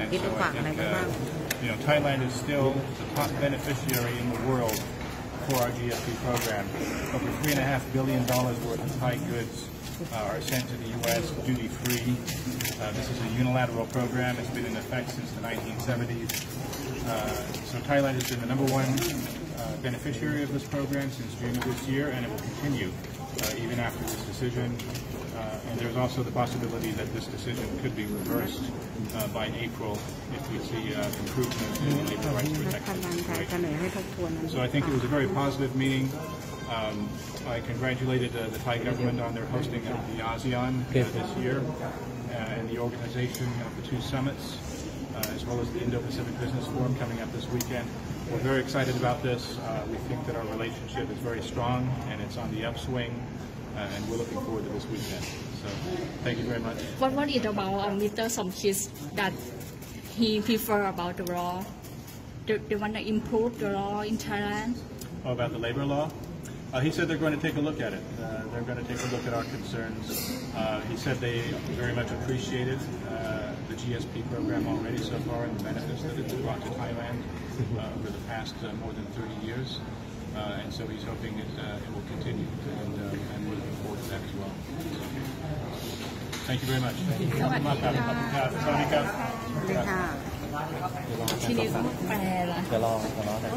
And คิด so ดูฝาก I อะไร think, ไว้บ้าง uh, you know, Thailand is still the top beneficiary in the world for our GSP program. Over three and a half billion dollars worth of Thai goods uh, are sent to the U.S. duty free. Uh, this is a unilateral program. It's been in effect since the 1970s. Uh, so Thailand has been the number one uh, beneficiary of this program since June of this year, and it will continue uh, even after this decision. Uh, and there's also the possibility that this decision could be reversed uh, by April if we see uh, improvement in labor rights protection. So I think it was a very positive meeting. Um, I congratulated uh, the Thai government on their hosting of the ASEAN uh, this year and the organization of the two summits as well as the Indo-Pacific Business Forum coming up this weekend. We're very excited about this. Uh, we think that our relationship is very strong and it's on the upswing, uh, and we're looking forward to this weekend. So thank you very much. What is about um, Mr. Somkid that he prefer about the law? They, they want to improve the law in Thailand. Oh, about the labor law? Uh, he said they're going to take a look at it. Uh, they're going to take a look at our concerns. Uh, he said they very much appreciated the GSP program already so far and the benefits that it's brought to Thailand over the past more than 30 years. and so he's hoping it, it will continue, and, we're looking forward to that as well. Thank you very much. Thank you. Thank you. Thank you.